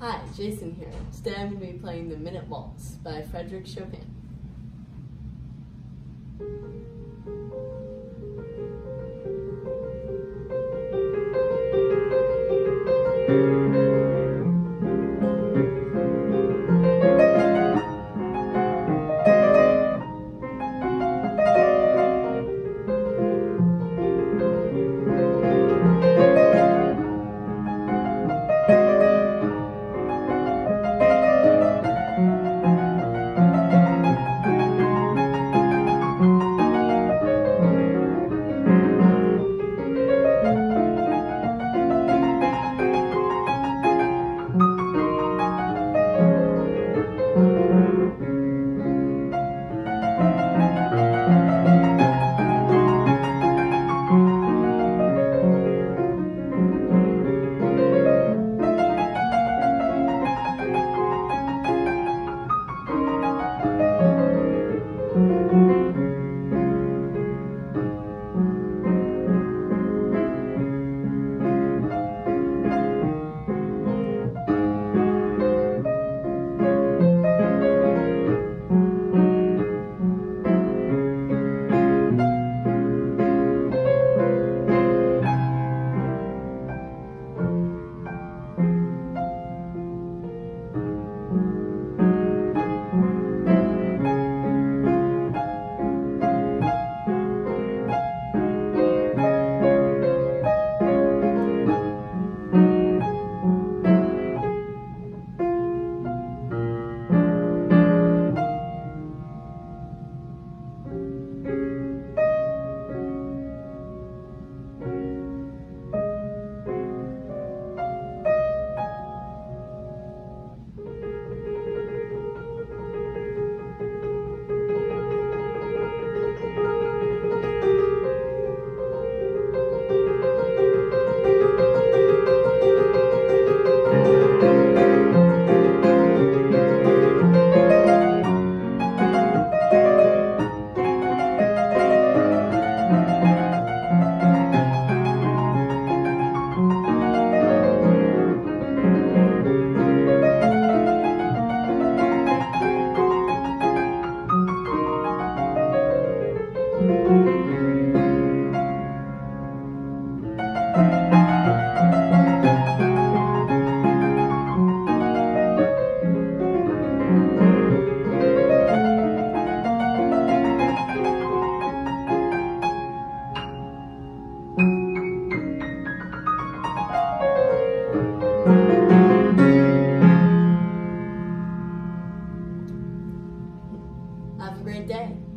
Hi, Jason here. Today I'm going to be playing the Minute Waltz by Frederic Chopin. Great day.